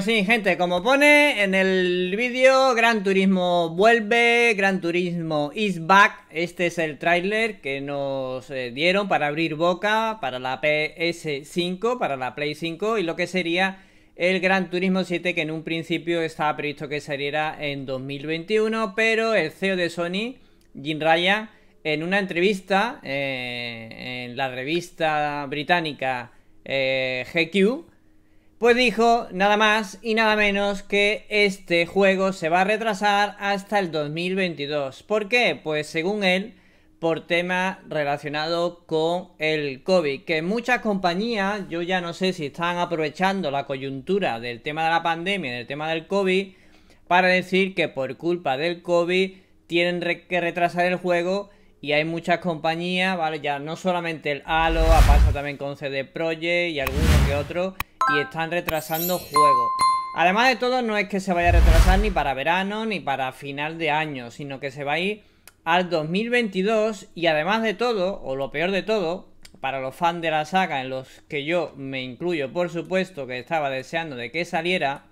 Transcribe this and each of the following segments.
Pues sí, gente, como pone en el vídeo, Gran Turismo vuelve, Gran Turismo is back. Este es el tráiler que nos eh, dieron para abrir boca para la PS5, para la Play 5 y lo que sería el Gran Turismo 7 que en un principio estaba previsto que saliera en 2021, pero el CEO de Sony, Jim Ryan, en una entrevista eh, en la revista británica eh, GQ, pues dijo nada más y nada menos que este juego se va a retrasar hasta el 2022. ¿Por qué? Pues según él, por tema relacionado con el COVID. Que muchas compañías, yo ya no sé si están aprovechando la coyuntura del tema de la pandemia, del tema del COVID, para decir que por culpa del COVID tienen que retrasar el juego. Y hay muchas compañías, ¿vale? Ya no solamente el Halo, ha pasado también con CD Projekt y alguno que otro y están retrasando juegos. Además de todo, no es que se vaya a retrasar ni para verano ni para final de año, sino que se va a ir al 2022 y además de todo, o lo peor de todo, para los fans de la saga, en los que yo me incluyo, por supuesto, que estaba deseando de que saliera,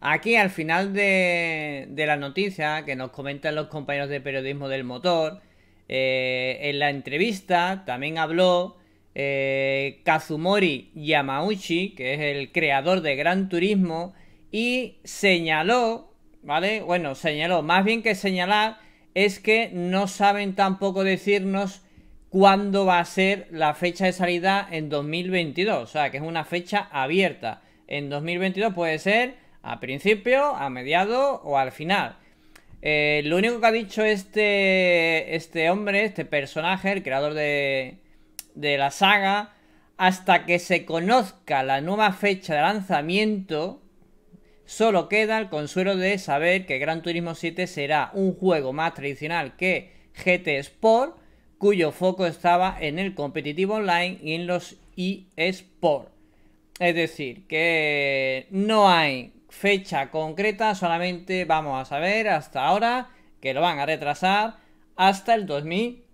aquí al final de, la noticia, que nos comentan los compañeros de periodismo del motor, eh, en la entrevista también habló eh, Kazumori Yamauchi, que es el creador de Gran Turismo, y señaló, ¿vale? Bueno, señaló, más bien que señalar, es que no saben tampoco decirnos cuándo va a ser la fecha de salida en 2022, o sea, que es una fecha abierta. En 2022 puede ser a principio, a mediado o al final. Eh, lo único que ha dicho este, este hombre, este personaje, el creador de, de la saga hasta que se conozca la nueva fecha de lanzamiento, solo queda el consuelo de saber que Gran Turismo 7 será un juego más tradicional que GT Sport, cuyo foco estaba en el competitivo online y en los eSport. Es decir, que no hay fecha concreta, solamente vamos a saber hasta ahora que lo van a retrasar hasta el 2000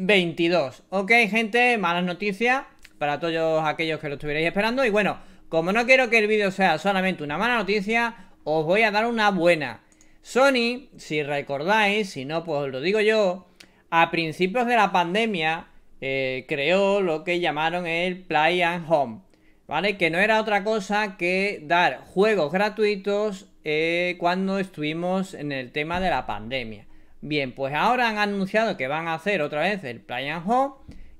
22. Ok, gente, malas noticias para todos aquellos que lo estuvierais esperando. Y bueno, como no quiero que el vídeo sea solamente una mala noticia, os voy a dar una buena. Sony, si recordáis, si no, pues lo digo yo, a principios de la pandemia eh, creó lo que llamaron el Play and Home. ¿Vale? Que no era otra cosa que dar juegos gratuitos eh, cuando estuvimos en el tema de la pandemia. Bien, pues ahora han anunciado que van a hacer otra vez el Play and Home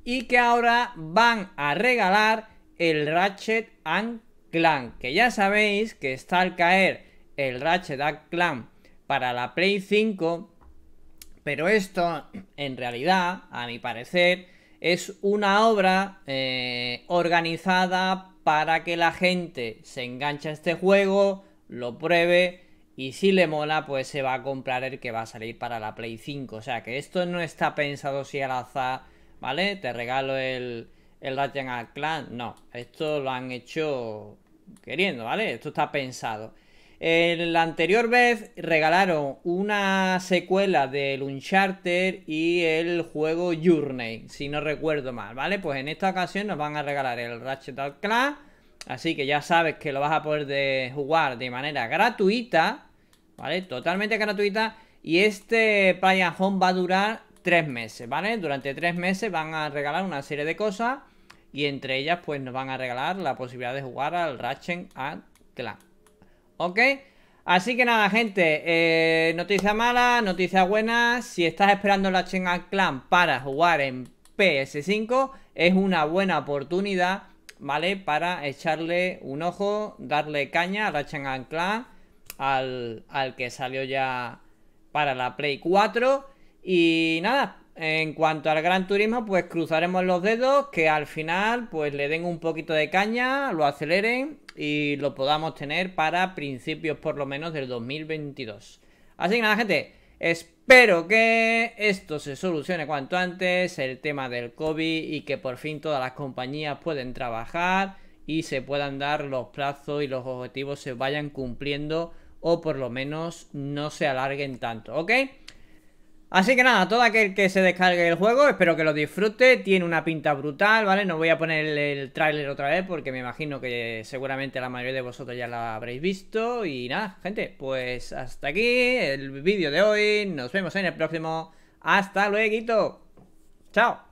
y que ahora van a regalar el Ratchet and Clank, que ya sabéis que está al caer el Ratchet and Clank para la Play 5, pero esto en realidad, a mi parecer, es una obra eh, organizada para que la gente se enganche a este juego, lo pruebe y si le mola, pues se va a comprar el que va a salir para la Play 5. O sea que esto no está pensado si al azar, ¿vale? Te regalo el, el Ratchet Clan. No, esto lo han hecho queriendo, ¿vale? Esto está pensado. En la anterior vez regalaron una secuela del Uncharted y el juego Journey, si no recuerdo mal, ¿vale? Pues en esta ocasión nos van a regalar el Ratchet Clan. Así que ya sabes que lo vas a poder jugar de manera gratuita ¿vale? Totalmente gratuita y este Playa Home va a durar tres meses, ¿vale? Durante tres meses van a regalar una serie de cosas y entre ellas pues nos van a regalar la posibilidad de jugar al Ratchet Clan, ¿ok? Así que nada, gente, eh, noticia mala, noticia buena, si estás esperando el Ratchet Clan para jugar en PS5, es una buena oportunidad, ¿vale? Para echarle un ojo, darle caña a Ratchet Clan al, que salió ya para la Play 4. Y nada, en cuanto al Gran Turismo, pues cruzaremos los dedos que al final pues le den un poquito de caña, lo aceleren y lo podamos tener para principios por lo menos del 2022. Así que nada, gente, espero que esto se solucione cuanto antes, el tema del COVID y que por fin todas las compañías pueden trabajar y se puedan dar los plazos y los objetivos se vayan cumpliendo o por lo menos no se alarguen tanto, ¿ok? Así que nada, todo aquel que se descargue el juego, espero que lo disfrute, tiene una pinta brutal, ¿vale? No voy a poner el, tráiler otra vez porque me imagino que seguramente la mayoría de vosotros ya lo habréis visto. Y nada, gente, pues hasta aquí el vídeo de hoy, nos vemos en el próximo, hasta luego, chao